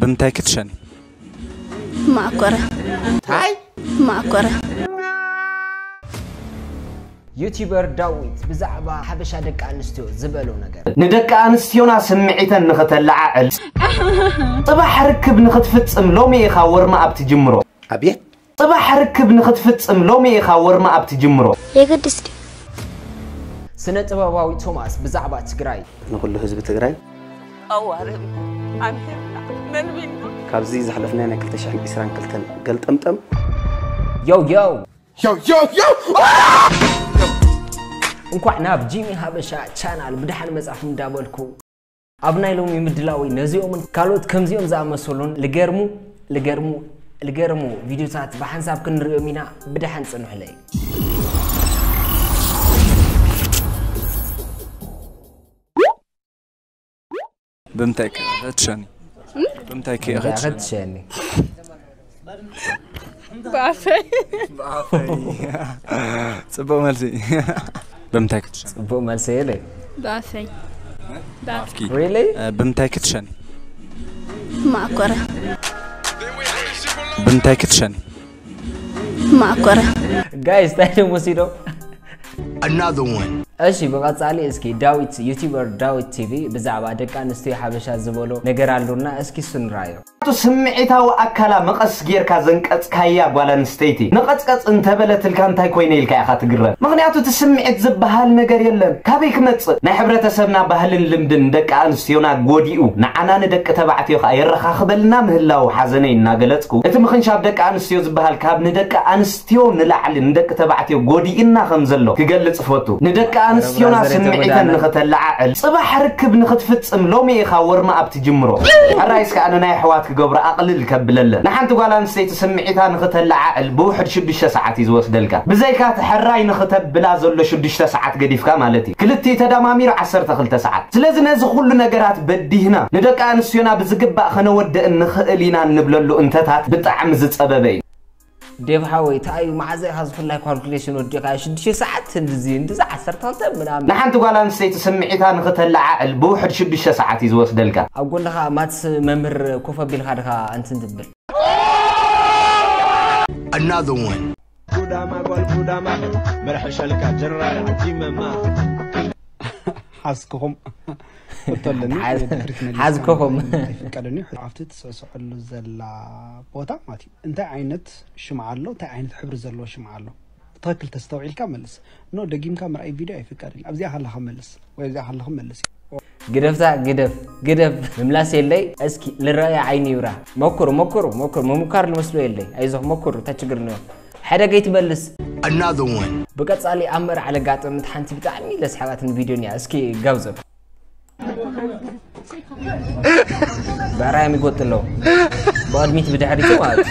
ብምንታይ ክትሸኒ ማዕኮረ እንታይ ማዕኮረ ዩቲበር ዳዊት ብዛዕባ ሓበሻ ደቂ ኣንስትዮ ዝበሎ ነገር ንደቂ ኣንስትዮና ስምዒተን ንኽተለዓዕል ፅባሕ ርክብ ንኽትፍፅም ሎሚ ኢኻ ወርማ ኣብ ትጅምሮ ኣብየት ፅባሕ ርክብ ንኽትፍፅም ሎሚ ኢኻ ወርማ ኣብ ትጅምሮ የግድስ ድዩ ስነ ጥበባዊ ቶማስ ብዛዕባ ትግራይ ንኩሉ ህዝቢ ትግራይ ኣዋርድ ኣንሄርና መንቢልና ካብዚ ዝሓለፍና ናይ 222 ገልጠምጠም። ዮው ዮው! እንኳዕ ናብ ጂሚ ሃበሻ ቻናል ብድሓን መፅሓፍ እንዳበልኩ ኣብ ናይ ሎሚ ምድላዊ ነዚኦምን ካልኦት ከምዚኦም ዝኣመሰሉን ልገርሙ ልገርሙ ልገርሙ ቪድዮታት ብሓንሳብ ክንሪኦም ኢና ብድሓን ፅንሕለይ ብምንታይ فهمتك يا غد غتشاني ضعفي ضعفي صبو مالسي. بمتاك صبو مالسي لي ضعفي ضعفكي ريلي آه، بمتاك تشاني ما كره بمتاك تشاني جايز ثاني موسيدو another one. እሺ ብቐፃሊ እስኪ ዳዊት ዩቲበር ዳዊት ቲቪ ብዛዕባ ደቂ ኣንስትዮ ሓበሻ ዝበሎ ነገር ኣሉና እስኪ እሱ ንራዮ ቱ ስምዒታዊ ኣካላ መቐስ ጌርካ ዘንቀፅካያ ጓል ኣንስተይቲ ንቐፅቀፅ እንተበለትልካ እንታይ ኮይነ ኢልካ ኢኻ ትግረም። ምክንያቱ እቲ ስምዒት ዝበሃል ነገር የለን ካበይ ክመፅእ ናይ ሕብረተሰብና ባህልን ልምድን ደቂ ኣንስትዮና ጎዲኡ ንዓና ንደቂ ተባዕትዮ ከዓ የረኻኽበልና ምህላው ሓዘነይ እናገለፅኩ እቲ ምክንሻብ ደቂ ኣንስትዮ ዝበሃል ካብ ንደቂ ኣንስትዮ ንላዕሊ ንደቂ ተባዕትዮ ጎዲእና ከም ዘሎ ክገልፅ ፈቱ ንደቂ ኣንስትዮና ስምዒተን ንኽተለዓዕል ፅባሕ ርክብ ንኽትፍፅም ሎሚ ኢኻ ወርማ ኣብ ትጅምሮ ሕራይስ ከዓ ንናይ ኣሕዋት ክገብሮ ኣቕልል ከብለለን ንሓንቲ ጓል ኣንስተይቲ ስምዒታ ንኽተለዓዕል ብውሕድ ሽዱሽተ ሰዓት እዩ ዝወስደልካ ብዘይካ እቲ ሕራይ ንኽተብላ ዘሎ ሽዱሽተ ሰዓት ገዲፍካ ማለት እዩ ክልቲኡ ተደማሚሩ 12 ሰዓት ስለዚ ነዚ ኩሉ ነገራት በዲህና ንደቂ ኣንስትዮና ብዝግባእ ከነወድእ ንኽእል ኢና እንብለሉ እንተታት ብጣዕሚ ዝፀበበ እዩ ديفها ويتايو مع زي هذا في الله كالكوليشن وديقا شدش ساعات اندزي اندزا عسرت انت منام نحن تقال انسيت سمعتها نغتلع البوحد شدش ساعات يزوسدلك أقول لها مات ممر كوفا بالخادها انت ندبل another one. قدامة قول قدامة مرحش لك جرى عتيمة ما حاسكهم ሓዝከኹም ይፍቀደኒ ኣብቲ ትስዕስዐሉ ዘላ ቦታ ማለት እዩ እንታይ ዓይነት ሽምዓ ኣሎ እንታይ ዓይነት ሕብሪ ዘለዎ ሽምዓ ኣሎ ትክክል ተስተውዒልካ መልስ ኖ ደጊምካ ምርኣይ ቪድዮ ኣይፍቀድን ኣብዚኣ ከለካ መልስ ወይ ኣብዚኣ ከለካ መልስ ግደፍታ ግደፍ ግደፍ ምምላስ የለይ እስኪ ልረአያ ዓይኒ ይብራ ሞክሩ ሞክሩ ሞክሩ ምሙካር ልመስሎ የለይ ኣይዞ ሞክሩ እንታይ ችግር እንዮ ሓደ ገይ ትመልስ Another one. ብቀፃሊ ኣብ መርዓ ለጋጥምት ሓንቲ ብጣዕሚ ለስሓባትን ቪድዮ እኒኣ እስኪ ጋብዘብ በራ የሚጎጥል ነው። በአድሚት ብድሕሪቱ ማለት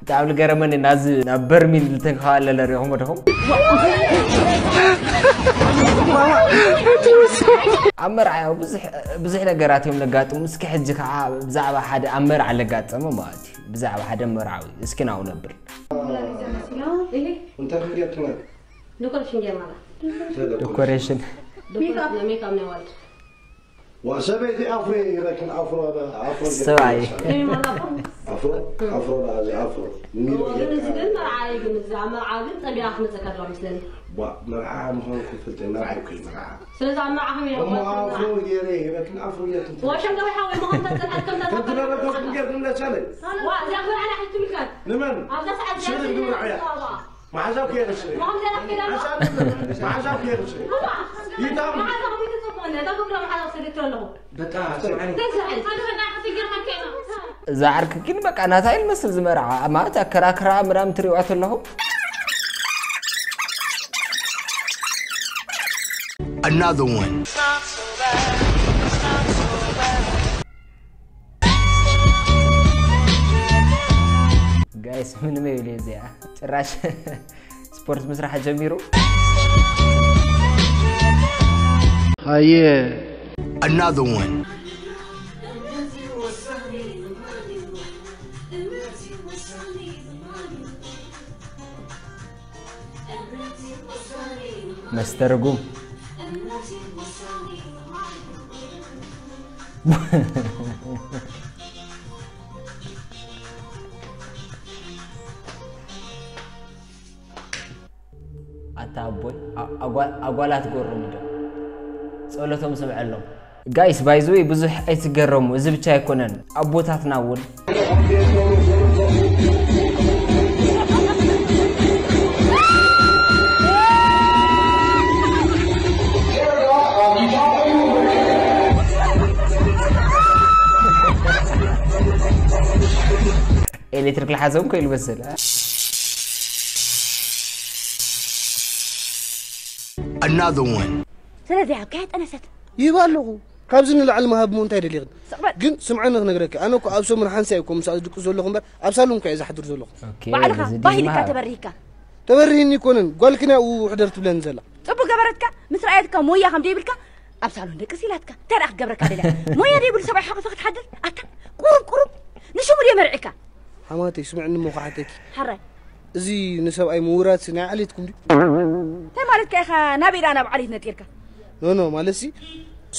ብጣዕሚ ዝገረመኒ ናዝ ናብ በርሚል ዝተንኸባለለ ሪኢኹም ዶኹም ኣመራዓ ብዙሕ ነገራት እዮም ነጋጥሙ። እስኪ ሕጂ ከዓ ብዛዕባ ሓደ ኣመርዓ ለጋጠመ ማለት እዩ። ብዛዕባ ሓደ መርዓዊ እስኪ ናብኡ ነብር። ዶኮሬሽን وسبيتي عفري لكن عفرة عفرة سواي. عفرة عفرة عزي عفرة ونزلنا عايقن زعما عاقن تبي إحنا تكرر مثلني. مرعى مهون كفلت مرعى كل مرعى سلز عم معهم يا هم عفرو يريه لكن عفرو يتم وشم قوي حاول مهون تسأل كم تسأل كم تسأل كم تسأل كم تسأل كم تسأل كم تسأل كم تسأل كم تسأل كم ما عجبك يا غشري ما عجبك يا غشري ما عجبك يا غشري ما عجبك يا غشري እዛ ዓርኪ ግን በቃ ናታ ይልመስል ዝመርዓ ማለት ኣከራክራ ምናምን ትሪእዋ ኣለኹም Another one. ጋይስ ምንም የብለ እዚኣ ጭራሽ ስፖርት ምስራሕ ጀሚሩ Uh, yeah. Another one. መስተርጉም አታቦይ አጓላት ጎረምደው ጎርም ዶ ፀሎቶም ስምዐሎም ጋይስ ባይዘ ብዙሕ ኣይትገረሙ እዚ ብቻ ኣይኮነን ኣቦታትና እውን ኤሌክትሪክ ዝሓዘውን ከኢሉ መሰለ Another one. ስለዚ ኣብ ካያ ጠነሰት ይህብ ኣለኹ ካብዚ ንላዕሊ ምሃብ ሞ እንታይ ደሊኽን ግን ስምዐኒ ክነግረካ ኣነ እኮ ኣብ ሰሙን ሓንሳ እኮ ምስ ድቅስ ዘለኹ እምበር ኣብ ሳሎን ካ እየ ዝሓድር ዘለኹ ባዕልኻ ባሂልካ ተበሪህካ ተበሪህኒ ይኮነን ጓልክና ው ሕደር ትብለኒ ዘላ ፅቡቅ ገበረትካ ምስ ረኣየትካ ሞያ ከም ደይብልካ ኣብ ሳሎን ደቅስ ኢላትካ እንታይ ደኣ ክገብረካ ደልያ ሞያ ደይብሉ ሰብኣይ ሓቂፈ ክትሓድር ኣታ ቁሩብ ቁሩብ ንሽሙ ድየ መርዒካ ሓማተይ ስምዕኒ ሞ ካሓተኪ ሓራይ እዚ ንሰብኣይ ምውራድ ናይ ዓሌትኩም ድ እንታይ ማለት ካ ኢኻ ናብ ኢዳ ናብ ዓሌት ነጢርካ ኖ ኖ ማለት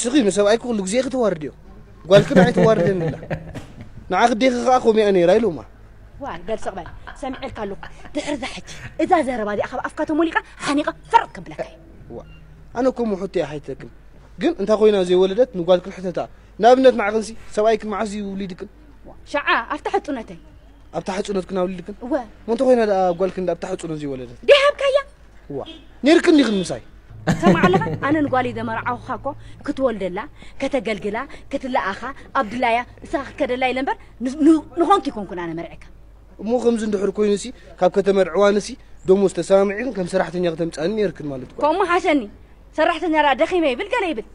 ስኺ ንሰብኣይ ኩሉ ግዜ ክትዋርድ እዮ ጓልክና ኣይተዋርደኒ ላ ንዓ ክዴኺ ከዓ ከመይኣ ነይራ ኢሉማ ዋይ በል ስቕበል ሰሚዕልካ ኣለኹ ድሕሪ ዛ ሕጂ እዛ ዘረባ እዚኣ ካብ ኣፍካ ተሞሊቓ ሓኒቐ ፈርቕ ክብለካ እዩ ኣነ ከምኡ ሕቶ እያ ኣይትጠቅም ግን እንታይ ኮይና ዘይወለደት ንጓልክን ሕተታ ንኣብነት ንዓኽንሲ ሰብኣይክን መዓዝ ውሊድክን ሸዓ ኣብታ ሕፁነተይ ኣብታ ሓፁነት ክና ውሊድክን እወ መንተ ኮይና ደኣ ጓልክን ኣብታ ሓፁነት ዘይወለደት ዲሃብካያ ዋ ነርክን ዲኽን ምሳይ ሰማዕ ኣለኻ ኣነ ንጓሌ ዘመርዓኹኻ እኮ ክትወልደላ ከተገልግላ ክትለኣኻ ኣብድላያ ንስኻ ክትከደላ ኢለ እምበር ንኾንክ ይኮንኩን ኣነ መርዒካ እሞ ከምዚ እንድሕር ኮይኑ ሲ ካብ ከተመርዕዋ ነሲ ደሞዝ ተሰማሚዒን ከም ሰራሕተኛ ከተምፃኒ ነርክን ማለት እኮ ከምኡ ሓሸኒ ሰራሕተኛ ራ ደኺመ ይብል ገለ ይብል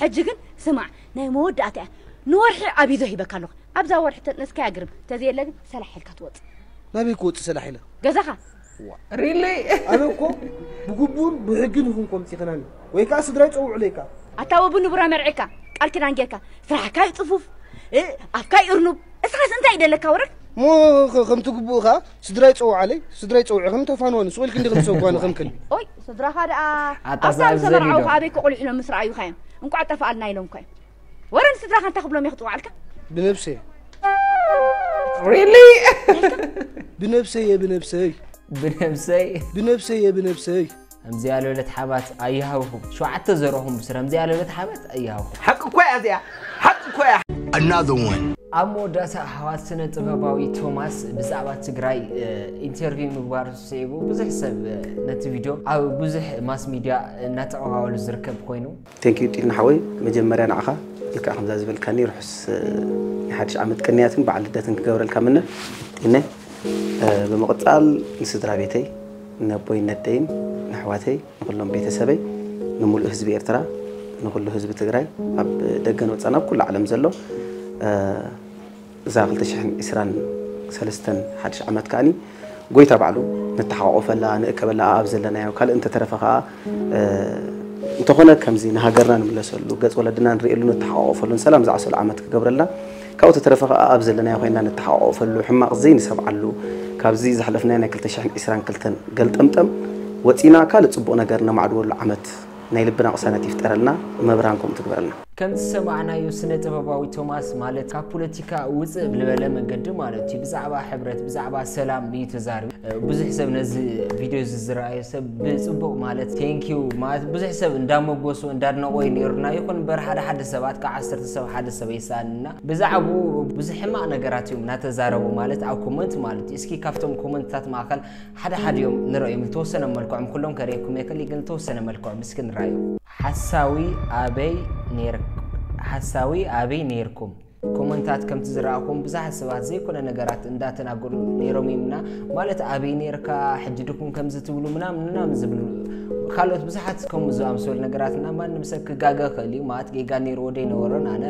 ሕጂ ግን ስማዕ ናይ መወዳእታ እያ ንወርሒ ኣብይዞ ሂበካ ኣለኹ ኣብዛ ወርሒ ተጥነስካ ያግርም ተዘየለ ግን ሰላሕ ኢልካ ትወፅእ ናበይ ክወፅእ ሰላሕ ኢለ ገዛኻ ريلي أنا كو بقبون بحقنهم كم تغناني ويكا سدريت أو عليكا أتاوب نبرا مرعكا قال كده عنجيكا فرحكا يطفوف إيه أفكا يرنب إسخاس أنت إيدا لك ورك مو خم تقبوها سدراي تسوي علي سدراي تسوي خم تفانون سويل كندي خم تسوي وأنا خم كل أوي سدرا هذا أصلا سمرعوا فابيك قولي إلهم مسرعوا خيم انكو عتفقلنا إلهم كيم ورن سدرا خم تخبلهم لهم يخطوا عليك بنفسي ريلي بنفسي يا بنفسي ብነብሰየ ብነብሰይ ከምዚ ያለ ወለት ሓባት ኣይሃብኹም ሸውዓተ ዘረኹም ብስረ ከምዚ ያለ ወለት ሓባት ኣይሃብኹም ሓቂ እኮ እያ እዚኣ ሓቂ እኮ እያ Another one. ኣብ መወዳእታ ኣሕዋት ስነ ጥበባዊ ቶማስ ብዛዕባ ትግራይ ኢንተርቪው ምግባር ስዒቡ ብዙሕ ሰብ እ፣ ነቲ ቪድዮ ኣብ ብዙሕ ማስ ሚድያ እናተቐባበሉ ዝርከብ ኮይኑ ቴንክ ዩ ጢልና ሓወይ መጀመርያ ንዓኻ ልክዕ ከምዛ ዝበልካኒ ርሑስ ናይ ሓድሽ ዓመት ቅንያትን በዓል ልደትን ክገብረልካ ምነ ጢነ ብምቕፃል ንስድራ ቤተይ ነቦይ ነደይን ንኣሕዋተይ ንኩሎም ቤተሰበይ ንሙሉእ ህዝቢ ኤርትራ ንኩሉ ህዝቢ ትግራይ ኣብ ደገን ወፃን ኣብ ኩሉ ዓለም ዘሎ እዛ 223 ሓድሽ ዓመት ከዓኒ ጎይታ ባዕሉ ነተሓቋቆፈላ ንእከበላ ኣብ ዘለናዮ ካልእ እንተተረፈ ከዓ እንተኾነ ከምዚ ንሃገርና ንምለሰሉ ገፅ ወለድና ንሪእሉ ነተሓቋቆፈሉን ሰላም ዝዓሰሉ ዓመት ክገብረልና ካብኡ ተተረፈ ከዓ ኣብ ዘለናዮ ኮይና ነተሓቋቆፈሉ ሕማቕ ዘይንሰብዓሉ ካብዚ ዝሓለፍናዮ ናይ 222 ገልጠምጠም ወፂና ካልእ ፅቡቕ ነገር ነማዕድወሉ ዓመት ናይ ልብና ቅሳነት ይፍጠረልና። ከምኡ ትግበረልና ከምቲ ሰማዕናዮ ስነ ጥበባዊ ቶማስ ማለት ካብ ፖለቲካ ውፅእ ዝበለ መንገዲ ማለት እዩ። ብዛዕባ ሕብረት ብዛዕባ ሰላም እዩ ተዛሪቡ። ብዙሕ ሰብ ነዚ ቪድዮ እዚ ዝረኣዮ ሰብ ብፅቡቅ ማለት ቴንኪዩ ማለት ብዙሕ ሰብ እንዳመጎሱ እንዳድነቆዩ ነሩና ይኹን እምበር ሓደ ሓደ ሰባት ካብ ዓሰርተ ሰብ ሓደ ሰብ የሳንና። ብዛዕባኡ ብዙሕ ሕማቅ ነገራት እዮም እናተዛረቡ ማለት ኣብ ኮመንት ማለት እዩ። እስኪ ካብቶም ኮመንትታት ማእከል ሓደ ሓደ እዮም ንረእዮም ዝተወሰነ መልክዖም ኩሎም ከሪአኩም የክእል ግን ዝተወሰነ መልክዖም እስኪ ንራእዮ ሓሳዊ ኣበይ نيرك. حساوي أبي نيركم. ኮመንታት ከምቲ ዝረኣኹም ብዙሓት ሰባት ዘይኮነ ነገራት እንዳተናገሩ ነይሮም እዩምና። ማለት ኣበይ ነርካ ሕጂ ድኩም ከምዚ ትብሉ ምናምን ዝብሉ ካልኦት ብዙሓት ከምኡ ዝኣምሰሉ ነገራትና ማንም ሰብ ክጋገ ክእል እዩ። ማለት ጌጋ ነይርዎ ደይነበሮን ኣነ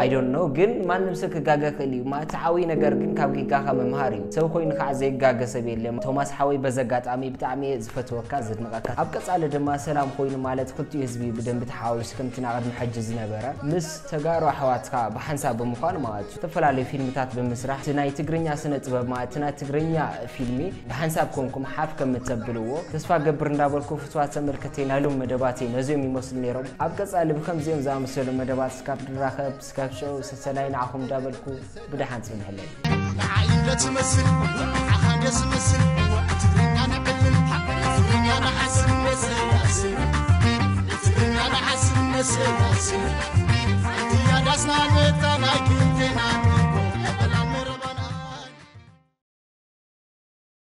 ኣይዶን ግን ማንም ሰብ ክጋገ ክእል እዩ። ማለት ዓብይ ነገር ግን ካብ ጌጋኻ ምምሃር እዩ። ሰብ ኮይኑ ከዓ ዘይጋገ ሰብ የለም። ቶማስ ሓወይ በዚ ኣጋጣሚ ብጣዕሚ እየ ዝፈትወካ ዝድንቐካ ኣብ ቀፃሊ ድማ ሰላም ኮይኑ ማለት ክልቲኡ ህዝቢ ብደንቢ ተሓዋዊስ ከምቲ ሕጂ ዝነበረ ምስ ተጋሩ ኣሕዋትካ ብሓንሳብ ብምዃኑ ማለት እዩ ዝተፈላለዩ ፊልምታት ብምስራሕ እቲ ናይ ትግርኛ ስነ ጥበብ ማለት እቲ ናይ ትግርኛ ፊልሚ ብሓንሳብ ኮንኩም ሓፍ ከም እተብልዎ ተስፋ ገብር እንዳበልኩ ፍትዋት ተመልከተ ናይሎም መደባት እዩ ነዚኦም ይመስሉ ነይሮም ኣብ ቀጻሊ ብከምዚኦም ዝኣመሰሉ መደባት ስካብ ድራኸብ ስካብ ሸው ሰሰናይ ንዓኹም እንዳበልኩ ብድሓን ፅንሕለይ ንዓይ ደትመስል ንዓኻ ደስመስል ትግርኛ ንዕልል ትግርኛ ንሓስብ መስል ትግርኛ ንሓስብ መስል Asna yeta na kitina.